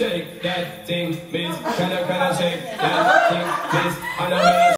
Shake that thing, miss. Can I, can I shake that thing, miss? I know